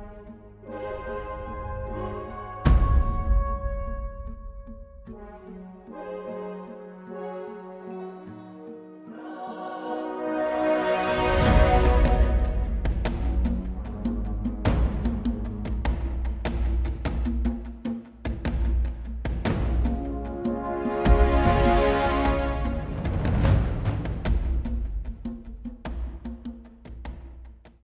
Música